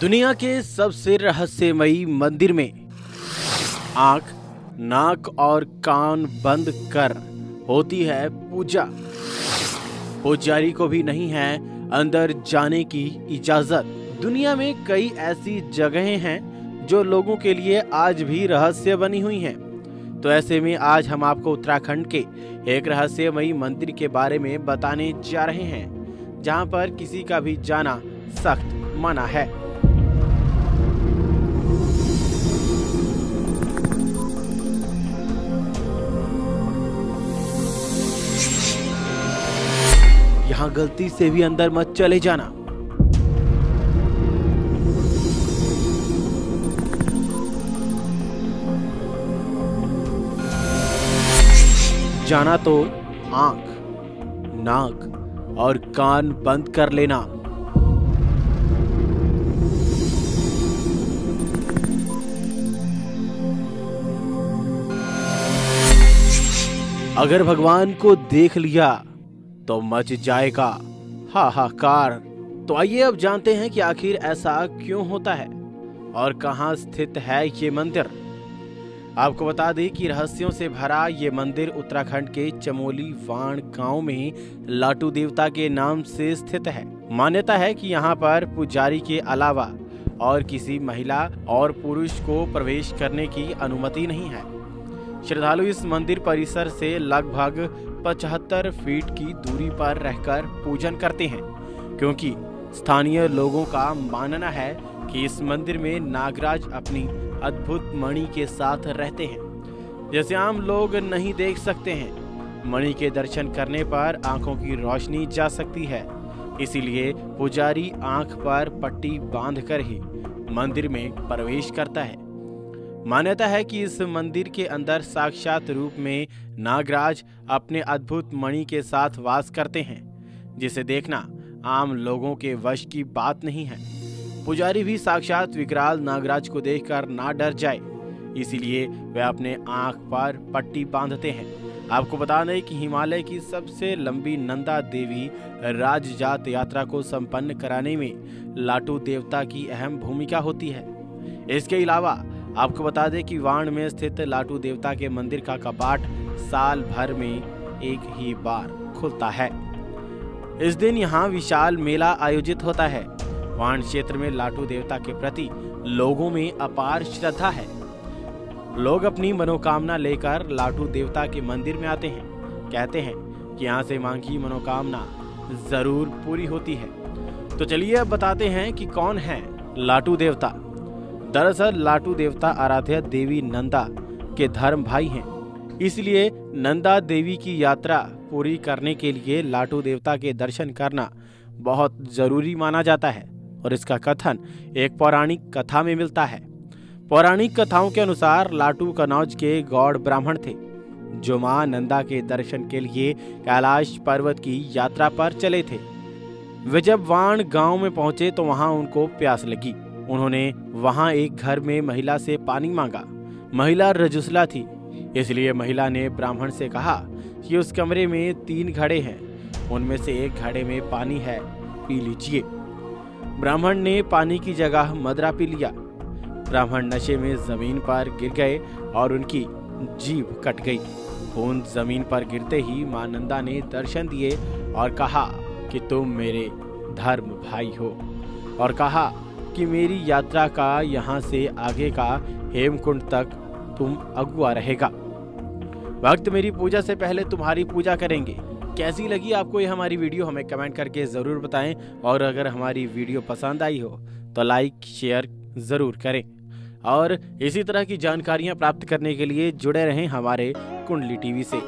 दुनिया के सबसे रहस्यमयी मंदिर में आँख, नाक और कान बंद कर होती है पूजा। पुजारी को भी नहीं है अंदर जाने की इजाज़त। दुनिया में कई ऐसी जगहें हैं जो लोगों के लिए आज भी रहस्य बनी हुई हैं। तो ऐसे में आज हम आपको उत्तराखंड के एक रहस्यमयी मंदिर के बारे में बताने जा रहे हैं, जहाँ पर किसी का भी जाना सख्त मना है। यहाँ गलती से भी अंदर मत चले जाना। जाना तो आँख, नाक और कान बंद कर लेना। अगर भगवान को देख लिया तो मच जाएगा। हाहाकार तो आइए अब जानते हैं कि आखिर ऐसा क्यों होता है और कहाँ स्थित है ये मंदिर। आपको बता दें कि रहस्यों से भरा ये मंदिर उत्तराखंड के चमोली वाण गाँव में लाटू देवता के नाम से स्थित है। मान्यता है कि यहाँ पर पुजारी के अलावा और किसी महिला और पुरुष को प्रवेश करने की अनुमति नहीं है। श्रद्धालु इस मंदिर परिसर से लगभग पचहत्तर फीट की दूरी पर रहकर पूजन करते हैं, क्योंकि स्थानीय लोगों का मानना है कि इस मंदिर में नागराज अपनी अद्भुत मणि के साथ रहते हैं। जैसे आम लोग नहीं देख सकते हैं, मणि के दर्शन करने पर आँखों की रोशनी जा सकती है, इसीलिए पुजारी आँख पर पट्टी बांधकर ही मंदिर में प्रवेश करता है। मान्यता है कि इस मंदिर के अंदर साक्षात रूप में नागराज अपने अद्भुत मणि के साथ वास करते हैं, जिसे देखना आम लोगों के वश की बात नहीं है। पुजारी भी साक्षात विकराल नागराज को देखकर ना डर जाए, इसीलिए वे अपने आँख पर पट्टी बांधते हैं। आपको बता दें कि हिमालय की सबसे लंबी नंदा देवी राजजात यात्रा को संपन्न कराने में लाटू देवता की अहम भूमिका होती है। इसके अलावा आपको बता दें कि वाण में स्थित लाटू देवता के मंदिर का कपाट साल भर में एक ही बार खुलता है। इस दिन यहाँ विशाल मेला आयोजित होता है। वाण क्षेत्र में लाटू देवता के प्रति लोगों में अपार श्रद्धा है। लोग अपनी मनोकामना लेकर लाटू देवता के मंदिर में आते हैं। कहते हैं कि यहाँ से मांगी मनोकामना ज़रूर पूरी होती है। तो चलिए अब बताते हैं कि कौन है लाटू देवता। दरअसल लाटू देवता आराध्य देवी नंदा के धर्म भाई हैं। इसलिए नंदा देवी की यात्रा पूरी करने के लिए लाटू देवता के दर्शन करना बहुत ज़रूरी माना जाता है और इसका कथन एक पौराणिक कथा में मिलता है। पौराणिक कथाओं के अनुसार लाटू कनौज के गौड़ ब्राह्मण थे। जो माँ नंदा के दर्शन के लिए कैलाश पर्वत की यात्रा पर चले थे। वे जब वाण गाँव में पहुँचे तो वहाँ उनको प्यास लगी। उन्होंने वहाँ एक घर में महिला से पानी मांगा। महिला रजुसला थी। इसलिए महिला ने ब्राह्मण से कहा कि उस कमरे में तीन घड़े हैं। उनमें से एक घड़े में पानी है, पी लीजिए। ब्राह्मण ने पानी की जगह मदरा पी लिया। ब्राह्मण नशे में ज़मीन पर गिर गए और उनकी जीभ कट गई। खून ज़मीन पर गिरते ही माँ नंदा ने दर्शन दिए और कहा कि तुम मेरे धर्म भाई हो। और कहा कि मेरी यात्रा का यहाँ से आगे का हेमकुंड तक तुम अगुआ रहेगा। भक्त, मेरी पूजा से पहले तुम्हारी पूजा करेंगे। कैसी लगी आपको ये हमारी वीडियो? हमें कमेंट करके ज़रूर बताएँ। और अगर हमारी वीडियो पसंद आई हो तो लाइक, शेयर ज़रूर करें। और इसी तरह की जानकारियाँ प्राप्त करने के लिए जुड़े रहें हमारे कुंडली टीवी से।